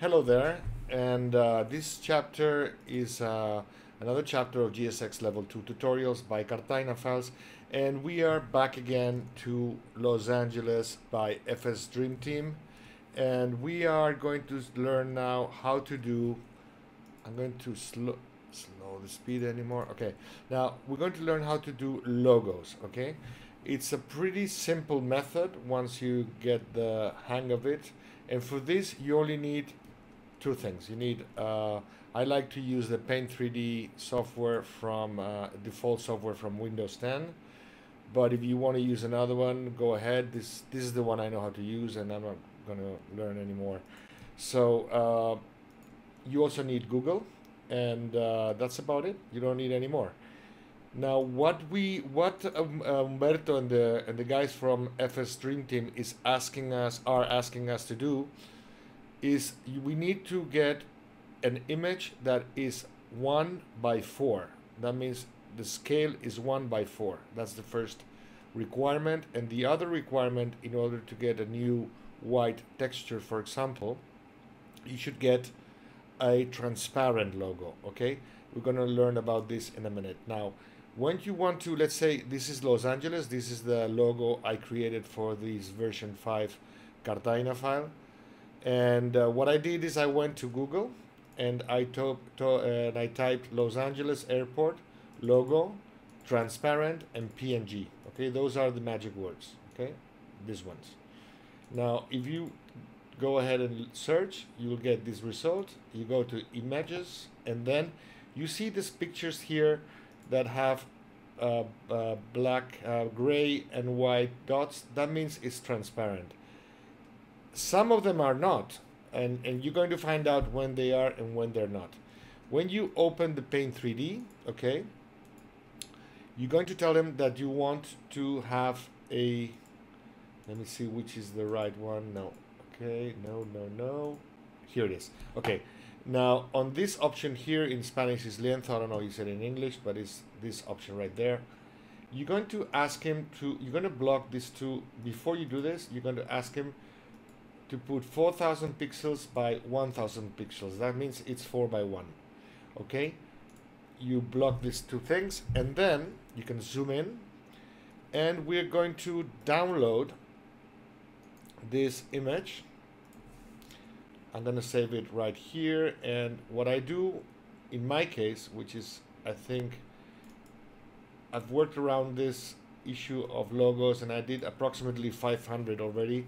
Hello there, and uh, this chapter is uh, another chapter of GSX Level 2 tutorials by Cartayna Files, and we are back again to Los Angeles by FS Dream Team, and we are going to learn now how to do, I'm going to slow, slow the speed anymore, okay, now we're going to learn how to do logos, okay, it's a pretty simple method once you get the hang of it, and for this you only need two things. You need, uh, I like to use the Paint 3D software from, uh, default software from Windows 10. But if you want to use another one, go ahead. This, this is the one I know how to use and I'm not going to learn anymore. So uh, you also need Google and uh, that's about it. You don't need any more. Now, what we, what um, Umberto and the and the guys from FS Dream Team is asking us, are asking us to do, is we need to get an image that is one by four. That means the scale is one by four. That's the first requirement. And the other requirement, in order to get a new white texture, for example, you should get a transparent logo. Okay, we're going to learn about this in a minute. Now, when you want to, let's say this is Los Angeles, this is the logo I created for this version 5 Cartayna file and uh, what I did is I went to Google and I, to, to, uh, and I typed Los Angeles Airport logo, transparent, and PNG. Okay, those are the magic words. Okay, these ones. Now, if you go ahead and search, you will get this result. You go to images, and then you see these pictures here that have uh, uh, black, uh, gray, and white dots. That means it's transparent. Some of them are not, and, and you're going to find out when they are and when they're not. When you open the Paint 3D, okay, you're going to tell them that you want to have a, let me see which is the right one. No, okay, no, no, no. Here it is. Okay, now on this option here in Spanish is length. I don't know you said in English, but it's this option right there. You're going to ask him to, you're going to block these two. Before you do this, you're going to ask him to put 4000 pixels by 1000 pixels. That means it's 4 by 1. Okay? You block these two things and then you can zoom in and we're going to download this image. I'm going to save it right here and what I do in my case, which is I think I've worked around this issue of logos and I did approximately 500 already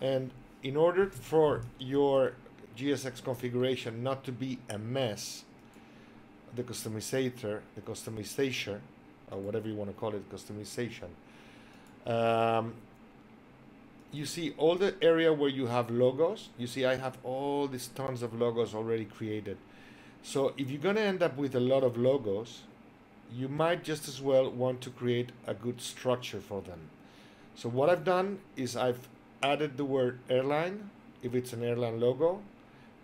and in order for your GSX configuration not to be a mess, the customizer, the customization, or whatever you want to call it, customization, um, you see all the area where you have logos. You see I have all these tons of logos already created. So if you're going to end up with a lot of logos, you might just as well want to create a good structure for them. So what I've done is I've added the word airline if it's an airline logo,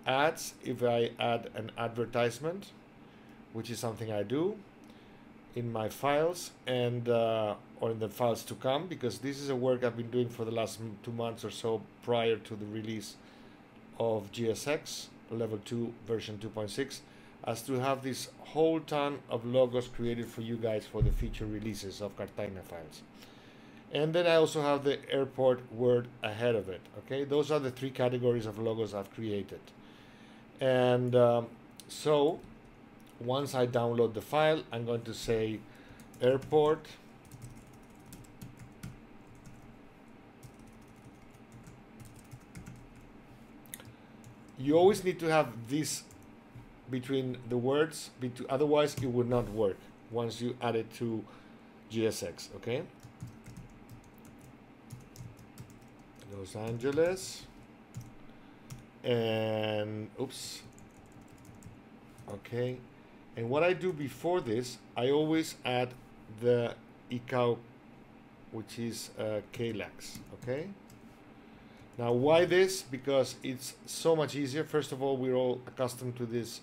ads if I add an advertisement, which is something I do in my files and uh, or in the files to come because this is a work I've been doing for the last two months or so prior to the release of GSX level 2 version 2.6 as to have this whole ton of logos created for you guys for the future releases of Cartayna files and then I also have the airport word ahead of it. Okay, those are the three categories of logos I've created. And um, so once I download the file, I'm going to say airport you always need to have this between the words, otherwise it would not work once you add it to GSX, okay? Los Angeles. And oops. Okay. And what I do before this I always add the ICAO which is uh, KLAX okay? Now why this? Because it's so much easier. First of all we're all accustomed to this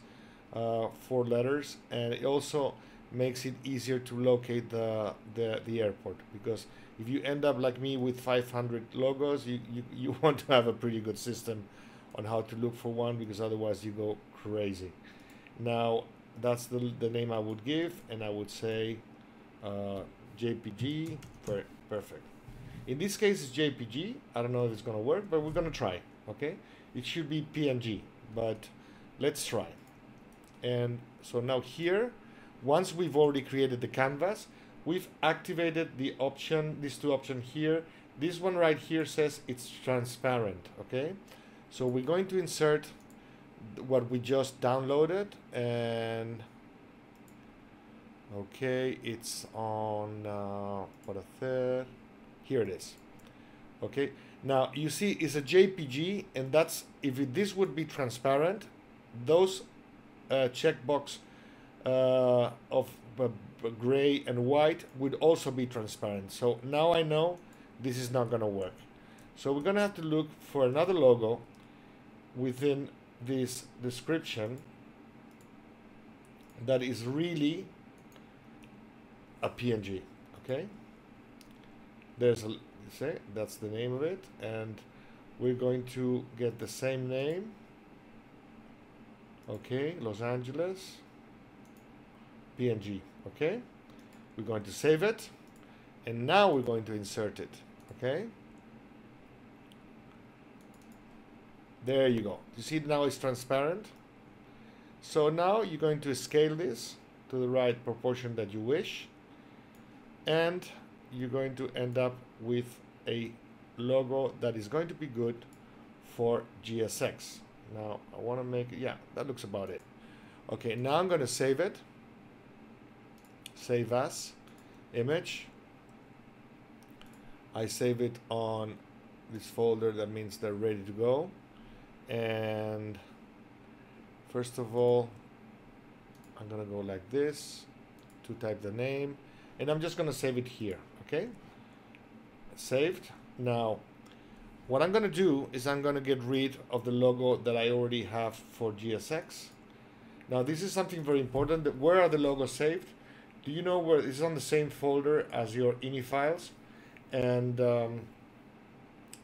uh, four letters and it also makes it easier to locate the, the, the airport because if you end up like me with 500 logos, you, you, you want to have a pretty good system on how to look for one because otherwise you go crazy. Now that's the, the name I would give and I would say uh, JPG, per perfect. In this case it's JPG, I don't know if it's gonna work, but we're gonna try, okay? It should be PNG, but let's try. And so now here, once we've already created the canvas, we've activated the option, these two options here. This one right here says it's transparent, okay? So we're going to insert what we just downloaded and okay, it's on, uh, what a third, here it is. Okay, now you see it's a JPG and that's, if it, this would be transparent, those uh, checkbox uh, of gray and white would also be transparent. So now I know this is not going to work. So we're going to have to look for another logo within this description that is really a PNG. Okay. There's a you say that's the name of it, and we're going to get the same name. Okay, Los Angeles PNG. Okay, we're going to save it, and now we're going to insert it. Okay. There you go. You see now it's transparent. So now you're going to scale this to the right proportion that you wish. And you're going to end up with a logo that is going to be good for GSX. Now I want to make it, yeah, that looks about it. Okay, now I'm going to save it. Save as image. I save it on this folder that means they're ready to go. And first of all I'm gonna go like this to type the name. And I'm just gonna save it here okay? Saved. Now what I'm gonna do is I'm gonna get rid of the logo that I already have for GSX now this is something very important. Where are the logos saved you know where it's on the same folder as your ini files? And um,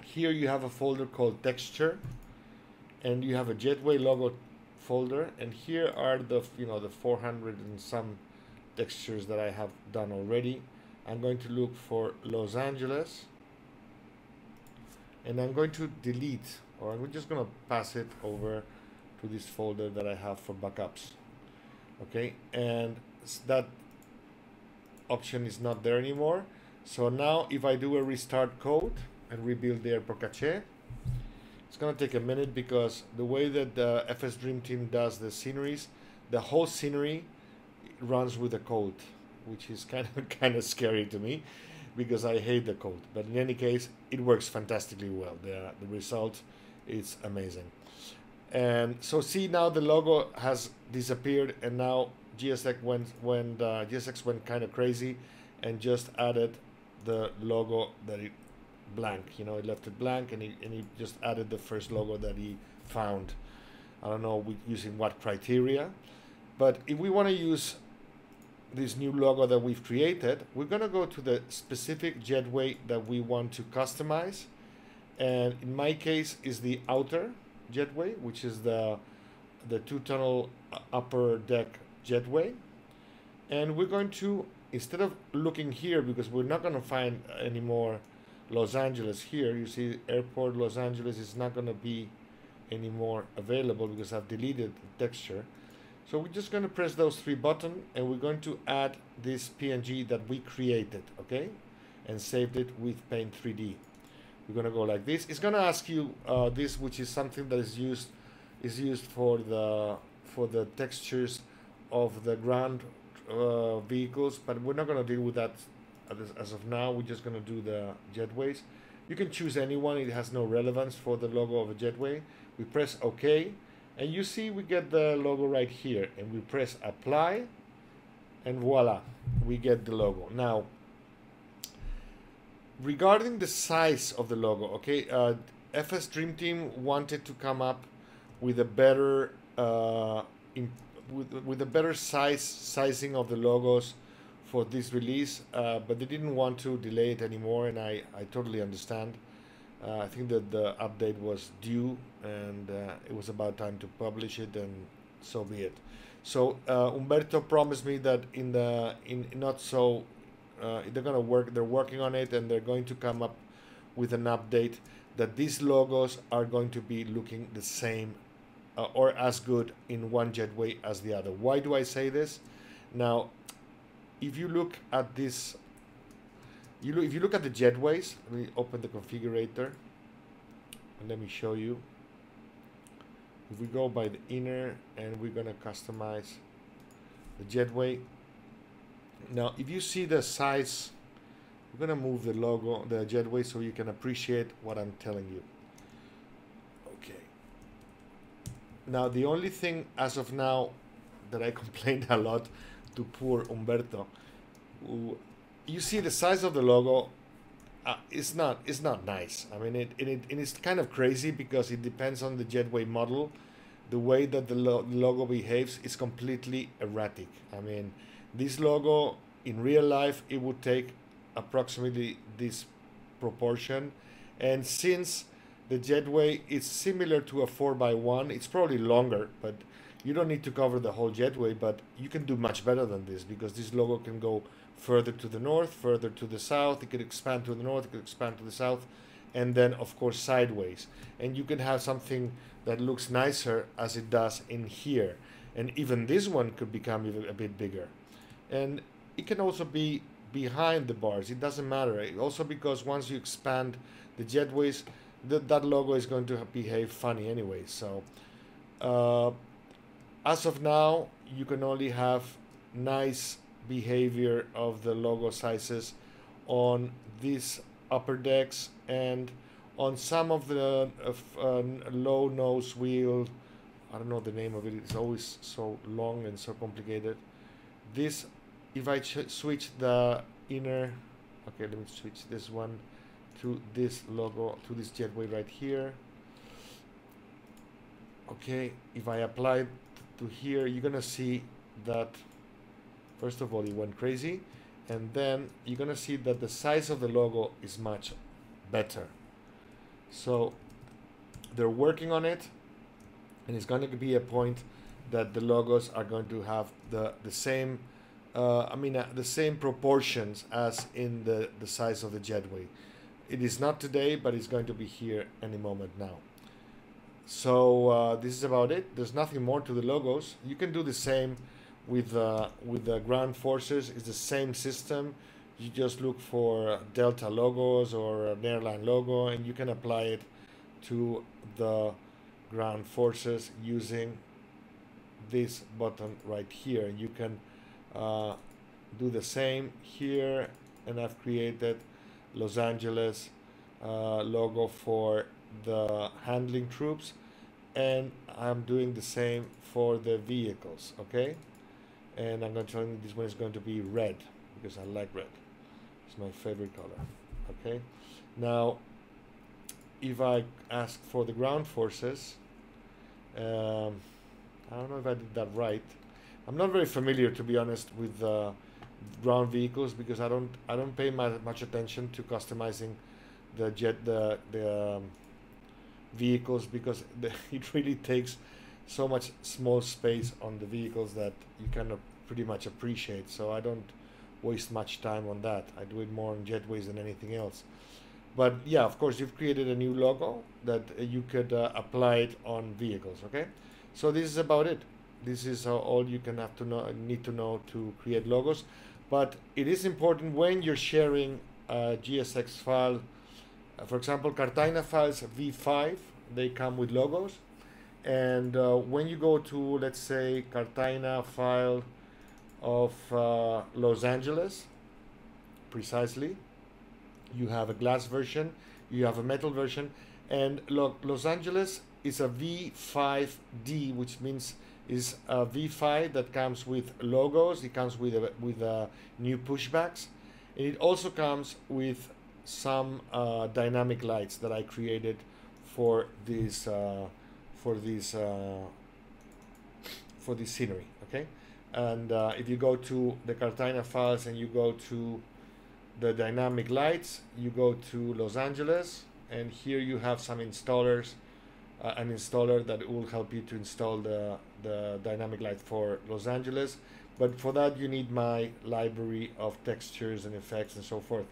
here you have a folder called texture and you have a Jetway logo folder and here are the you know the 400 and some textures that I have done already. I'm going to look for Los Angeles and I'm going to delete or I'm just going to pass it over to this folder that I have for backups. Okay and that option is not there anymore so now if I do a restart code and rebuild the airport cache it's gonna take a minute because the way that the FS Dream Team does the sceneries, the whole scenery runs with a code, which is kind of kind of scary to me because I hate the code. But in any case, it works fantastically well. The the result is amazing. And so see now the logo has disappeared, and now GSX went when GSX went kind of crazy, and just added the logo that it blank. You know, he left it blank and he, and he just added the first logo that he found. I don't know using what criteria, but if we want to use this new logo that we've created, we're going to go to the specific jetway that we want to customize. And in my case is the outer jetway, which is the, the two tunnel uh, upper deck jetway. And we're going to, instead of looking here, because we're not going to find any more Los Angeles here, you see airport Los Angeles is not going to be anymore available because I've deleted the texture. So we're just going to press those three buttons and we're going to add this PNG that we created, okay? And saved it with Paint 3D. We're going to go like this. It's going to ask you uh, this, which is something that is used is used for the for the textures of the ground uh, vehicles, but we're not going to deal with that as of now, we're just going to do the jetways. You can choose anyone. It has no relevance for the logo of a jetway. We press OK. And you see we get the logo right here. And we press apply. And voila, we get the logo. Now, regarding the size of the logo, okay, uh, FS Dream Team wanted to come up with a better uh, with, with a better size sizing of the logos for this release, uh, but they didn't want to delay it anymore, and I, I totally understand. Uh, I think that the update was due and uh, it was about time to publish it, and so be it. So uh, Umberto promised me that in the in not so uh, they're gonna work. They're working on it, and they're going to come up with an update that these logos are going to be looking the same uh, or as good in one jetway as the other. Why do I say this? Now, if you look at this you look, if you look at the jetways, let me open the configurator and let me show you. If we go by the inner and we're gonna customize the jetway. Now, if you see the size, we're gonna move the logo, the jetway, so you can appreciate what I'm telling you. Okay. Now, the only thing as of now that I complained a lot to poor Umberto, you see the size of the logo uh, it's not it's not nice. I mean it, it, it it's kind of crazy because it depends on the jetway model. The way that the lo- logo behaves is completely erratic. I mean this logo in real life it would take approximately this proportion. And since the jetway is similar to a 4x1 it's probably longer but you don't need to cover the whole jetway but you can do much better than this because this logo can go further to the north, further to the south. It could expand to the north, it could expand to the south, and then, of course, sideways. And you can have something that looks nicer as it does in here. And even this one could become even a bit bigger. And it can also be behind the bars. It doesn't matter. Also because once you expand the jetways, th- that logo is going to behave funny anyway. So uh, as of now, you can only have nice behavior of the logo sizes on these upper decks and on some of the uh, low nose wheel I don't know the name of it it's always so long and so complicated this if I switch the inner okay let me switch this one to this logo to this jetway right here okay if I apply it to here you're gonna see that First of all, it went crazy, and then you're gonna see that the size of the logo is much better. So they're working on it, and it's to be a point that the logos are going to have the the same, uh, I mean, uh, the same proportions as in the the size of the jetway. It is not today, but it's going to be here any moment now. So uh, this is about it. There's nothing more to the logos. You can do the same with uh, with the ground forces it's the same system you just look for delta logos or an airline logo and you can apply it to the ground forces using this button right here you can uh, do the same here and I've created Los Angeles uh, logo for the handling troops and I'm doing the same for the vehicles okay and I'm going to tell you this one is going to be red because I like red. It's my favorite color. Okay. Now, if I ask for the ground forces, um, I don't know if I did that right. I'm not very familiar, to be honest, with uh, ground vehicles because I don't I don't pay my, much attention to customizing the jet the the um, vehicles because the, it really takes so much small space on the vehicles that you cannot pretty much appreciate. So I don't waste much time on that. I do it more on jetways than anything else. But yeah, of course, you've created a new logo that you could uh, apply it on vehicles. Okay, so this is about it. This is uh, all you can have to know, need to know to create logos. But it is important when you're sharing a GSX file. Uh, for example, Cartayna files V5, they come with logos and uh, when you go to let's say Cartayna file of uh, Los Angeles precisely you have a glass version you have a metal version and look Los Angeles is a V5D which means is a V5 that comes with logos it comes with a, with a new pushbacks. And it also comes with some uh, dynamic lights that I created for this uh, for this uh, for this scenery okay? And uh, if you go to the Cartayna files and you go to the dynamic lights you go to Los Angeles and here you have some installers uh, an installer that will help you to install the, the dynamic light for Los Angeles. But for that you need my library of textures and effects and so forth.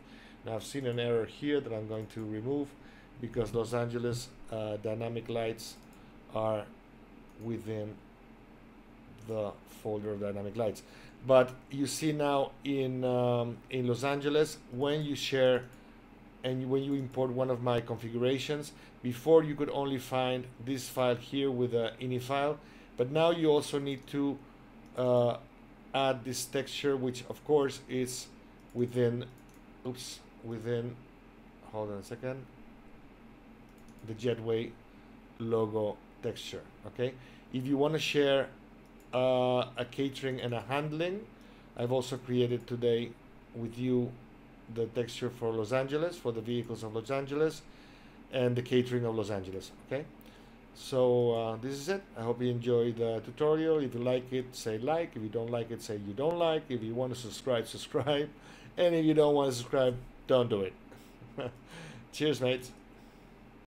Now I've seen an error here that I'm going to remove because Los Angeles uh, dynamic lights are within the folder of dynamic lights. But you see now in um, in Los Angeles when you share and when you import one of my configurations before you could only find this file here with the ini file but now you also need to uh, add this texture which of course is within oops within hold on a second the jetway logo texture okay? If you want to share uh, a catering and a handling I've also created today with you the texture for Los Angeles for the vehicles of Los Angeles and the catering of Los Angeles okay so uh, this is it. I hope you enjoyed the tutorial. If you like it say like. If you don't like it say you don't like. If you want to subscribe subscribe. And if you don't want to subscribe don't do it. Cheers mates